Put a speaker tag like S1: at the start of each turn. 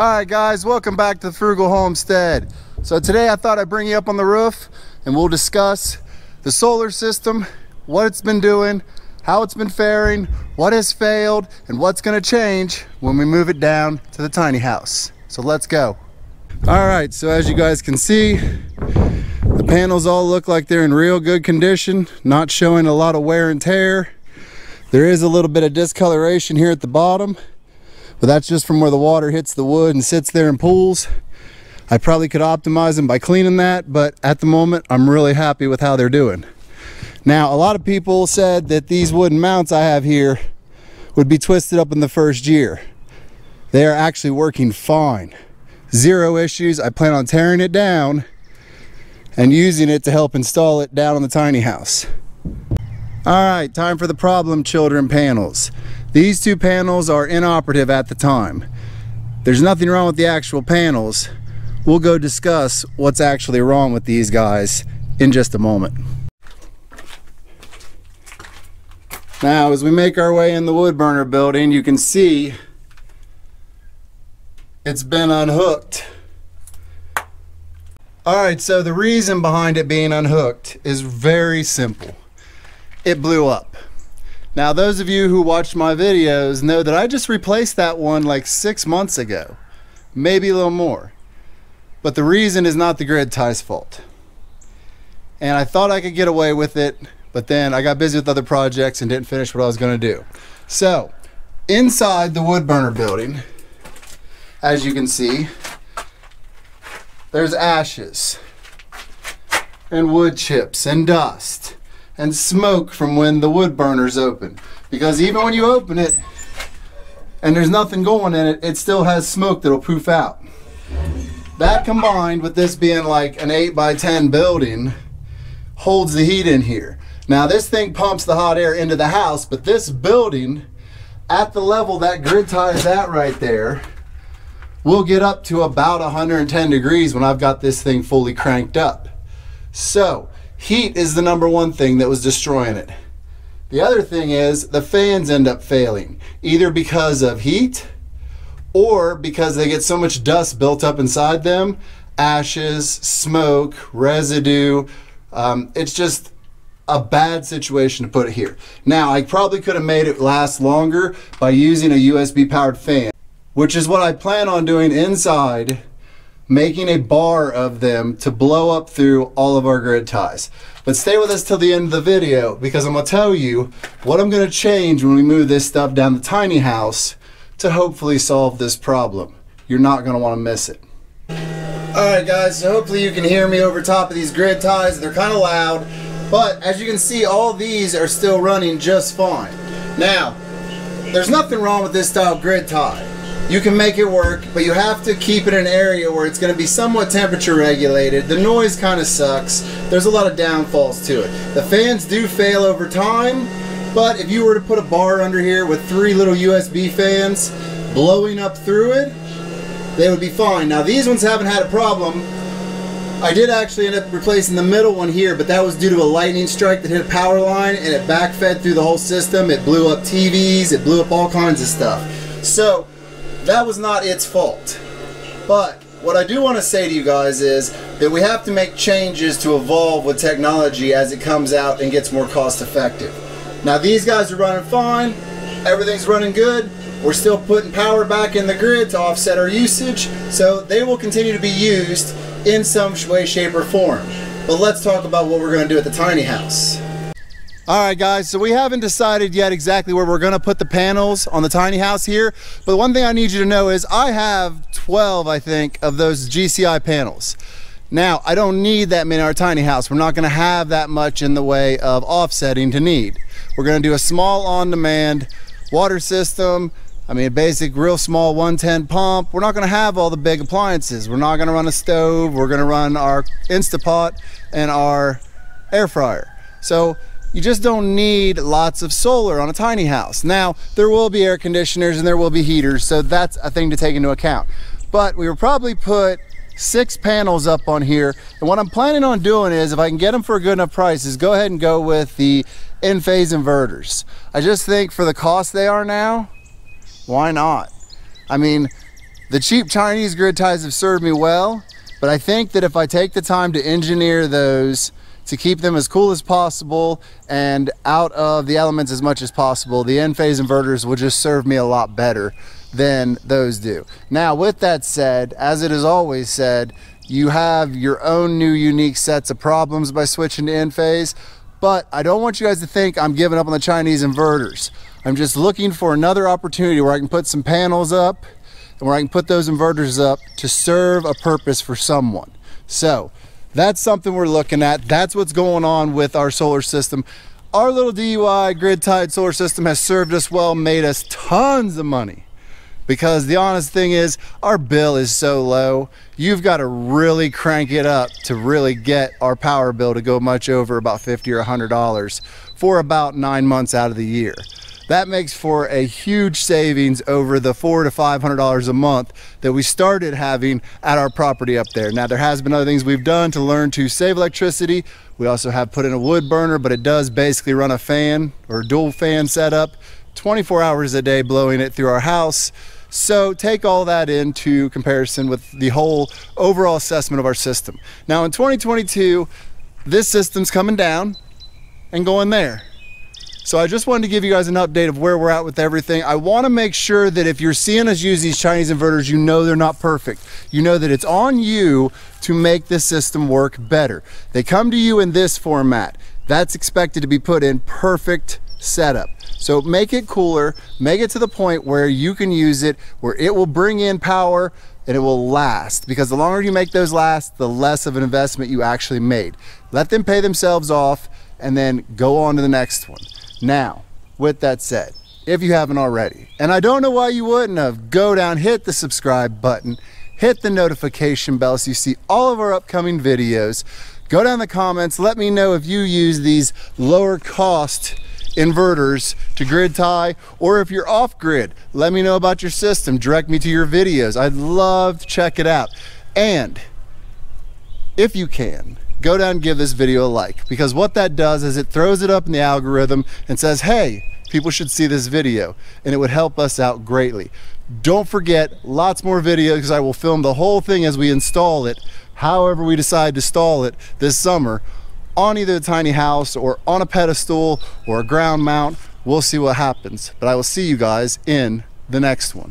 S1: All right, guys, welcome back to the Frugal Homestead. So today I thought I'd bring you up on the roof and we'll discuss the solar system, what it's been doing, how it's been faring, what has failed, and what's gonna change when we move it down to the tiny house. So let's go. All right, so as you guys can see, the panels all look like they're in real good condition, not showing a lot of wear and tear. There is a little bit of discoloration here at the bottom, but that's just from where the water hits the wood and sits there in pools. I probably could optimize them by cleaning that, but at the moment, I'm really happy with how they're doing. Now, a lot of people said that these wooden mounts I have here would be twisted up in the first year. They are actually working fine. Zero issues. I plan on tearing it down and using it to help install it down on the tiny house. All right, time for the problem children panels. These two panels are inoperative at the time. There's nothing wrong with the actual panels. We'll go discuss what's actually wrong with these guys in just a moment. Now, as we make our way in the wood burner building, you can see it's been unhooked. All right, so the reason behind it being unhooked is very simple. It blew up. Now, those of you who watched my videos know that I just replaced that one like six months ago, maybe a little more. But the reason is not the grid tie's fault. And I thought I could get away with it, but then I got busy with other projects and didn't finish what I was going to do. So, inside the wood burner building, as you can see, there's ashes and wood chips and dust and smoke from when the wood burner's open. Because even when you open it and there's nothing going in it, it still has smoke that'll poof out. That combined with this being like an 8 by 10 building holds the heat in here. Now this thing pumps the hot air into the house, but this building at the level that grid tie is at right there will get up to about 110 degrees when I've got this thing fully cranked up. So heat is the number one thing that was destroying it. The other thing is the fans end up failing, either because of heat or because they get so much dust built up inside them ashes, smoke, residue. Um, it's just a bad situation to put it here. Now, I probably could have made it last longer by using a USB powered fan, which is what I plan on doing inside making a bar of them to blow up through all of our grid ties. But stay with us till the end of the video because I'm gonna tell you what I'm gonna change when we move this stuff down the tiny house to hopefully solve this problem. You're not gonna wanna miss it. Alright guys, so hopefully you can hear me over top of these grid ties. They're kind of loud, but as you can see, all these are still running just fine. Now, there's nothing wrong with this style grid tie you can make it work, but you have to keep it in an area where it's going to be somewhat temperature regulated. The noise kind of sucks. There's a lot of downfalls to it. The fans do fail over time, but if you were to put a bar under here with three little USB fans blowing up through it, they would be fine. Now these ones haven't had a problem. I did actually end up replacing the middle one here, but that was due to a lightning strike that hit a power line and it backfed through the whole system. It blew up TVs, it blew up all kinds of stuff. So that was not its fault. But what I do want to say to you guys is that we have to make changes to evolve with technology as it comes out and gets more cost effective. Now these guys are running fine, everything's running good, we're still putting power back in the grid to offset our usage, so they will continue to be used in some way, shape, or form. But let's talk about what we're going to do at the tiny house. All right, guys, so we haven't decided yet exactly where we're gonna put the panels on the tiny house here, but one thing I need you to know is I have 12, I think, of those GCI panels. Now, I don't need that many in our tiny house. We're not gonna have that much in the way of offsetting to need. We're gonna do a small on-demand water system, I mean, a basic, real small 110 pump. We're not gonna have all the big appliances. We're not gonna run a stove. We're gonna run our Instapot and our air fryer. So you just don't need lots of solar on a tiny house. Now, there will be air conditioners and there will be heaters, so that's a thing to take into account. But we will probably put six panels up on here. And what I'm planning on doing is, if I can get them for a good enough price, is go ahead and go with the Enphase inverters. I just think for the cost they are now, why not? I mean, The cheap Chinese grid ties have served me well, but I think that if I take the time to engineer those to keep them as cool as possible and out of the elements as much as possible, the Enphase inverters will just serve me a lot better than those do. Now, with that said, as it is always said, you have your own new unique sets of problems by switching to Enphase, but I don't want you guys to think I'm giving up on the Chinese inverters. I'm just looking for another opportunity where I can put some panels up and where I can put those inverters up to serve a purpose for someone. So that's something we're looking at. That's what's going on with our solar system. Our little DIY grid tied solar system has served us well, made us tons of money because the honest thing is our bill is so low you've got to really crank it up to really get our power bill to go much over about 50 or 100 dollars for about nine months out of the year that makes for a huge savings over the four to five hundred dollars a month that we started having at our property up there now there has been other things we've done to learn to save electricity we also have put in a wood burner but it does basically run a fan or dual fan setup 24 hours a day blowing it through our house so take all that into comparison with the whole overall assessment of our system. Now in 2022, this system's coming down and going there. So I just wanted to give you guys an update of where we're at with everything. I want to make sure that if you're seeing us use these Chinese inverters, you know they're not perfect. You know that it's on you to make this system work better. They come to you in this format. That's expected to be put in perfect setup. So make it cooler, make it to the point where you can use it, where it will bring in power and it will last. Because the longer you make those last, the less of an investment you actually made. Let them pay themselves off and then go on to the next one. Now, with that said, if you haven't already, and I don't know why you wouldn't have, go down, hit the subscribe button, hit the notification bell so you see all of our upcoming videos. Go down in the comments, let me know if you use these lower cost inverters to grid tie or if you're off grid let me know about your system direct me to your videos I'd love to check it out and if you can go down and give this video a like because what that does is it throws it up in the algorithm and says hey people should see this video and it would help us out greatly don't forget lots more videos because I will film the whole thing as we install it however we decide to install it this summer on either a tiny house or on a pedestal or a ground mount. We'll see what happens. But I will see you guys in the next one.